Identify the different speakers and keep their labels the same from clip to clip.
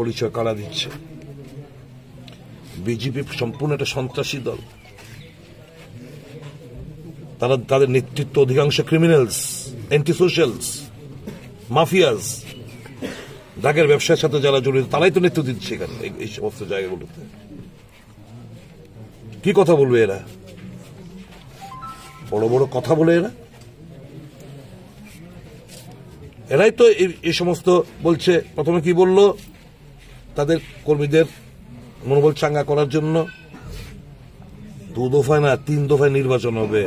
Speaker 1: পরিচয় কারা দিচ্ছে? বিজেপি সম্পূর্ণ একটা সন্ত্রাসী দল। তারা তাদের নেতৃত্ব অধিকাংশ ক্রিমিনালস অ্যান্টি সোশ্যালস মাফিয়াস দাগের ব্যবসার সাথে যারা জড়িত, তারাই তো নেতৃত্ব দিচ্ছে এখানে, এই- সমস্ত জায়গাগুলোতে। কি কথা বলবে এরা? বড় বড় কথা বলে এরা? এরাই তো এই- সমস্ত বলছে, প্রথমে কি বলল? কর্মীদের মনোবল চাঙ্গা করার জন্য দু দফায় না, তিন দফায় নির্বাচন হবে।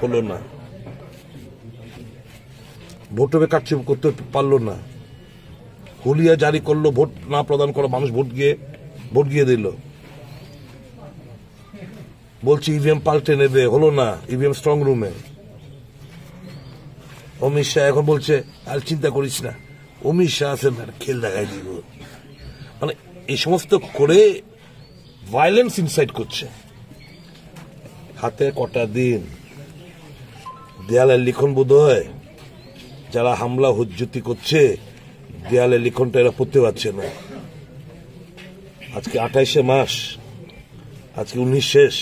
Speaker 1: হলো না। ভোট হবে কাটছে করতে পারল না। হুলিয়া জারি করল, ভোট না প্রদান করা মানুষ ভোট গিয়ে ভোট গিয়ে দিল। বলছি ইভিএম পাল্টে নেবে, হলো না ইভিএম স্ট্রং রুমে অমিত শাহ এখন বলছে, আর চিন্তা করিস না। অমিত শাহ আছেন না খেল দেখাই দিব। মানে এই সমস্ত করে ভায়োলেন্স ইনসাইড করছে। হাতে কটা দিন দেয়ালের লিখন বোধ হয় যারা হামলা, হুজ্জুতি করছে দেয়ালের লিখনটা এরা পড়তে পারছে না। আজকে আঠাইশে মাস আজকে উনিশ শেষ।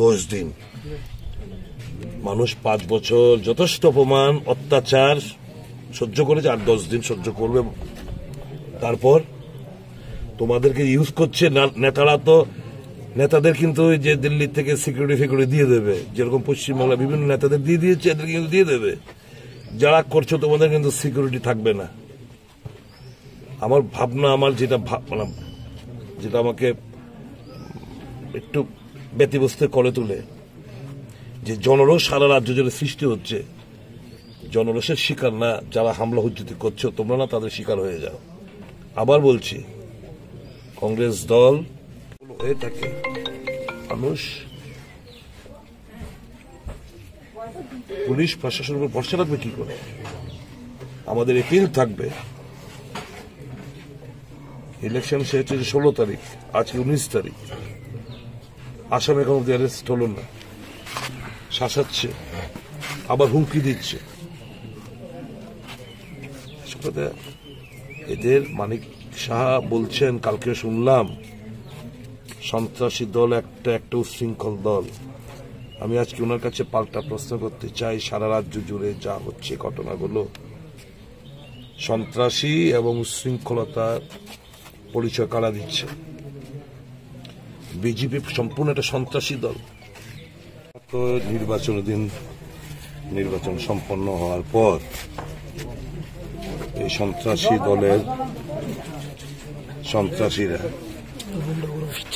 Speaker 1: দশ দিন। মানুষ পাঁচ বছর যথেষ্ট অপমান, অত্যাচার, সহ্য করেছে, আর দশ দিন সহ্য করবে। তারপর তোমাদেরকে ইউজ করছে নেতারা তো, নেতাদের কিন্তু ওই যে দিল্লি থেকে সিকিউরিটি ফিকিউরিটি দিয়ে দেবে, যেরকম পশ্চিমবাংলা বিভিন্ন নেতাদের দিয়ে দিয়েছে এদের কিন্তু দিয়ে দেবে। যারা করছ তোমাদের কিন্তু সিকিউরিটি থাকবে না। আমার ভাবনা, আমার যেটা মানে যেটা আমাকে একটু ব্যতিব্যস্ত করে তুলে যে জনরোষ সারা রাজ্য জুড়ে সৃষ্টি হচ্ছে, জনরোষের শিকার না, যারা হামলা হুজ্জুতি করছ, তোমরা না তাদের শিকার হয়ে যাও। আবার বলছি, কংগ্রেস দল হয়ে থাকে, মানুষ পুলিশ প্রশাসনের উপর ভরসা রাখবে কি করে? আমাদের এপিল থাকবে, ইলেকশন শেষ হচ্ছে ষোলো তারিখ, আজকে উনিশ তারিখ। আসামে এখন অ্যারেস্ট হলো না। শাসাচ্ছে, আবার হুমকি দিচ্ছে। কথা এদের মানিক সাহা বলছেন, কালকে শুনলাম, সন্ত্রাসী দল একটা একটা উশৃঙ্খল দল। আমি আজকে ওনার কাছে পাল্টা প্রশ্ন করতে চাই, সারা রাজ্য জুড়ে যা হচ্ছে, ঘটনাগুলো। সন্ত্রাসী এবং উশৃঙ্খলতার পরিচয় কারা দিচ্ছে? বিজেপি সম্পূর্ণ একটা সন্ত্রাসী দল। তো নির্বাচন দিন নির্বাচন সম্পন্ন হওয়ার পর এই সন্ত্রাসী দলের সন্ত্রাসীরা,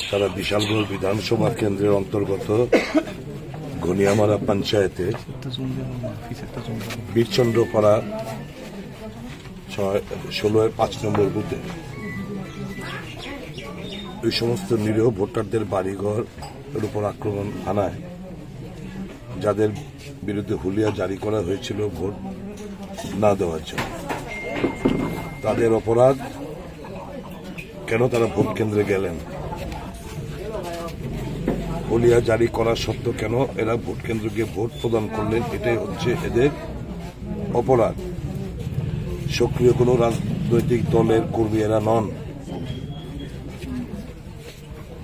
Speaker 1: তারা বিশালগড় বিধানসভা কেন্দ্রের অন্তর্গত ঘনিয়ামারা পঞ্চায়েতের বীরচন্দ্রপাড়া ষোলোয় পাঁচ নম্বর বুথে ওই সমস্ত নিরীহ ভোটারদের বাড়িঘর উপর আক্রমণ হানায়। যাদের বিরুদ্ধে হুলিয়া জারি করা হয়েছিল ভোট না দেওয়ার জন্য। তাদের অপরাধ, কেন তারা ভোট কেন্দ্রে গেলেন? হুলিয়া জারি করা সত্ত্বেও কেন এরা ভোট কেন্দ্রে গিয়ে ভোট প্রদান করলেন? এটাই হচ্ছে এদের অপরাধ। সক্রিয় কোনো রাজনৈতিক দলের কর্মী এরা নন।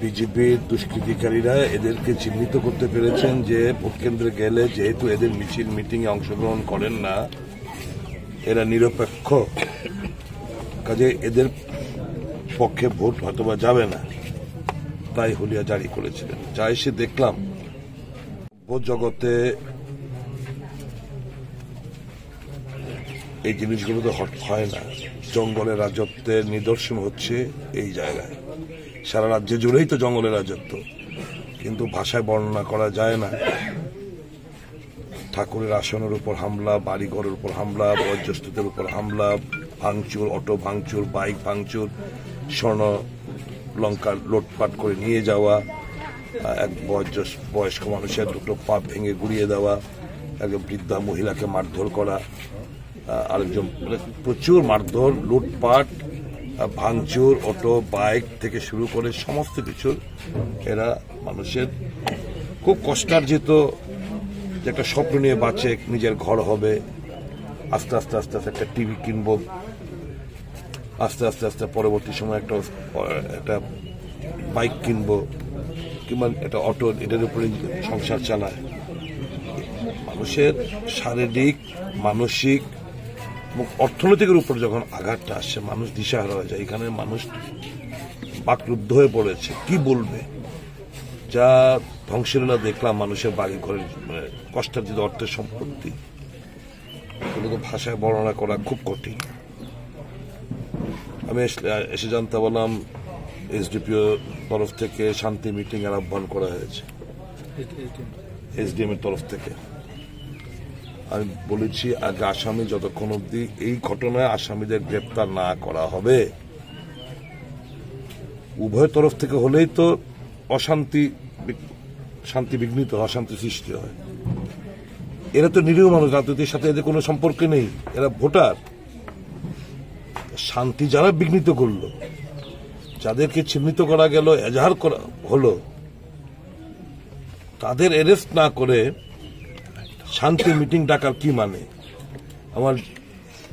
Speaker 1: বিজেপির দুষ্কৃতিকারীরা এদেরকে চিহ্নিত করতে পেরেছেন যে ভোট কেন্দ্রে গেলে যেহেতু এদের মিছিল মিটিং এ অংশগ্রহণ করেন না, এরা নিরপেক্ষ। কাজে এদের পক্ষে ভোট হয়তোবা যাবে না। তাই হুলিয়া জারি করেছিলেন। যা এসে দেখলাম, ভোট জগতে এই জিনিসগুলো তো হয় না। জঙ্গলের রাজত্বের নিদর্শন হচ্ছে এই জায়গায়। সারা রাজ্য জুড়েই তো জঙ্গলের রাজত্ব। কিন্তু ভাষায় বর্ণনা করা যায় না। ঠাকুরের আসনের উপর হামলা, বাড়িঘরের উপর হামলা, বয়োজ্যেষ্ঠদের উপর হামলা, ভাঙচুর, অটো ভাঙচুর, বাইক ভাঙচুর, স্বর্ণ লঙ্কা লোটপাট করে নিয়ে যাওয়া, এক বয়স্ক মানুষের দুটো পা ভেঙে গুড়িয়ে দেওয়া, একজন বৃদ্ধা মহিলাকে মারধর করা আরেকজন প্রচুর মারধর, লুটপাট ভাঙচুর, অটো, বাইক থেকে শুরু করে সমস্ত কিছুর এরা মানুষের খুব কষ্টার্জিত যে একটা স্বপ্ন নিয়ে বাঁচে, নিজের ঘর হবে, আস্তে আস্তে আস্তে আস্তে একটা টিভি কিনব, আস্তে আস্তে আস্তে পরবর্তী সময় একটা একটা বাইক কিনবো, কিংবা একটা অটো এটার উপরে সংসার চালায়। মানুষের শারীরিক, মানসিক এবং অর্থনৈতিকের উপর যখন আঘাতটা আসছে মানুষ দিশাহারা হয়ে যায়। এখানে মানুষ বাকরুদ্ধ হয়ে পড়েছে। কি বলবে? যা ধ্বংসলীলা দেখলাম মানুষের বাড়ি ঘরের মানে কষ্টার্জিত অর্থের সম্পত্তি এগুলোকে ভাষায় বর্ণনা করা খুব কঠিন। আমি এসে জানতে পারলাম এসডিপিও তরফ থেকে শান্তি মিটিং এর আহ্বান করা হয়েছে। এসডিএম এর তরফ থেকে। আমি বলেছি আগে আসামি যতক্ষণ অব্দি এই ঘটনায় আসামিদের গ্রেপ্তার না করা হবে। উভয় তরফ থেকে হলেই তো অশান্তি শান্তি বিঘ্নিত, অশান্তি সৃষ্টি হয়। এরা তো নিরীহ মানুষ, রাজনীতির সাথে এদের কোনো সম্পর্ক নেই। এরা ভোটার। শান্তি যারা বিঘ্নিত করল, যাদেরকে চিহ্নিত করা গেল, এজাহার করা হলো, তাদের অ্যারেস্ট না করে শান্তি মিটিং ডাকার কি মানে? আমার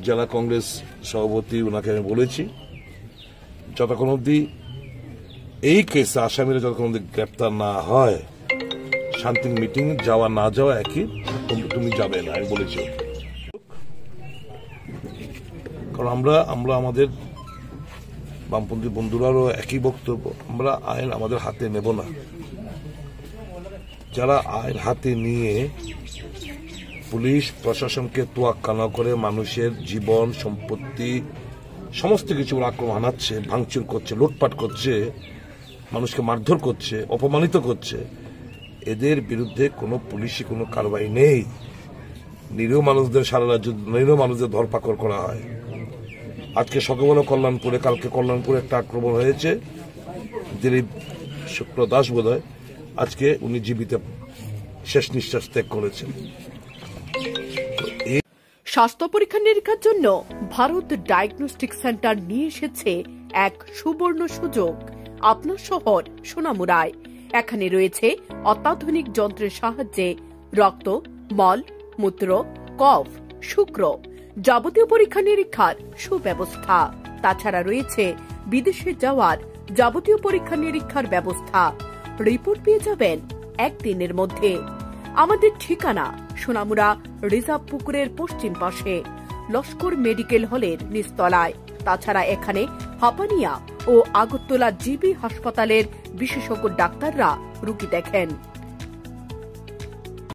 Speaker 1: জেলা কংগ্রেস সভাপতি, ওনাকে আমি বলেছি, যতক্ষণ অব্দি এই কেসে আসামিরা যতক্ষণ অব্দি গ্রেপ্তার না হয়, শান্তি মিটিং যাওয়া না যাওয়া একই, তুমি- তুমি যাবে না, আমি বলেছি। কারণ আমরা আমরা আমাদের বামপন্থী বন্ধুরারও একই বক্তব্য, আমরা আইন আমাদের হাতে নেব না। যারা আইন হাতে নিয়ে পুলিশ প্রশাসনকে তোয়াক্কা না করে মানুষের জীবন, সম্পত্তি, সমস্ত কিছু আক্রমণ হানাচ্ছে, ভাঙচুর করছে, লুটপাট করছে, মানুষকে মারধর করছে, অপমানিত করছে। এদের বিরুদ্ধে কোনো পুলিশি, কোনো কারবাই নেই। নিরীহ মানুষদের সারা রাজ্য, নিরীহ মানুষদের ধরপাকড় করা হয়। আজকে সকালবেলা কল্যাণপুরে, কালকে কল্যাণপুরে একটা আক্রমণ হয়েছে। দিলীপ শুক্র দাস বোধ আজকে উনি জীবিত, শেষ নিঃশ্বাস ত্যাগ করেছেন।
Speaker 2: স্বাস্থ্য পরীক্ষা নিরীক্ষার জন্য ভারত ডায়াগনস্টিক সেন্টার নিয়ে এসেছে এক সুবর্ণ সুযোগ। আপনার শহর সোনামুড়ায় এখানে রয়েছে অত্যাধুনিক যন্ত্রের সাহায্যে রক্ত, মল, মূত্র, কফ, শুক্র যাবতীয় পরীক্ষা নিরীক্ষার সুব্যবস্থা। তাছাড়া রয়েছে বিদেশে যাওয়ার যাবতীয় পরীক্ষা নিরীক্ষার ব্যবস্থা। রিপোর্ট পেয়ে যাবেন একদিনের মধ্যে। আমাদের ঠিকানা সোনামুড়া রিজার্ভ পুকুরের পশ্চিম পাশে। লস্কর মেডিকেল হলের নিচতলায়। তাছাড়া এখানে হাপানিয়া ও আগরতলা জিবি হাসপাতালের বিশেষজ্ঞ ডাক্তাররা রুগী দেখেন।